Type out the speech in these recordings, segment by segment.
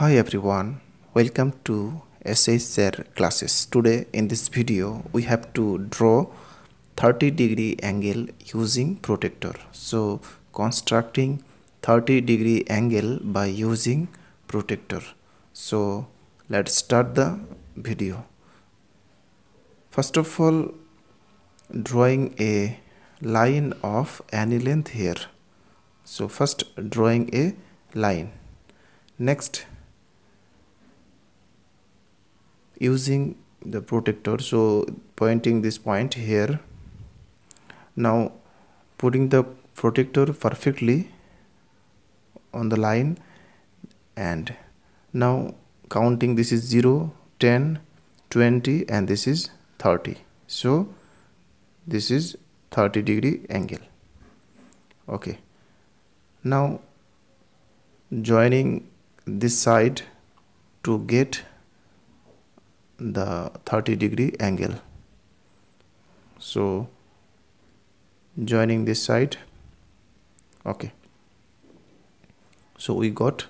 Hi everyone, welcome to SH Sir classes. Today in this video we have to draw 30 degree angle using protractor. So constructing 30 degree angle by using protractor. So let's start the video. First of all drawing a line of any length here. So first drawing a line. Next using the protractor. So pointing this point here. Now putting the protractor perfectly on the line. And now counting this is 0 10 20 and this is 30 so this is 30 degree angle. Okay. Now joining this side to get the 30 degree angle. So joining this side okay. So we got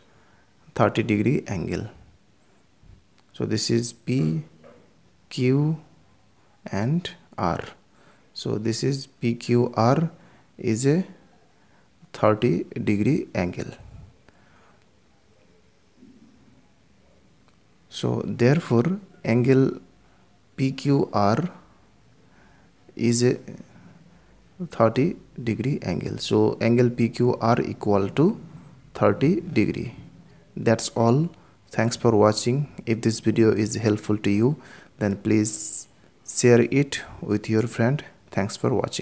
30 degree angle. So this is p q and r. So this is pqr is a 30 degree angle. So therefore angle PQR is a 30 degree angle. So angle PQR equal to 30 degree. That's all. Thanks for watching. If this video is helpful to you then please share it with your friend. Thanks for watching